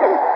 うん。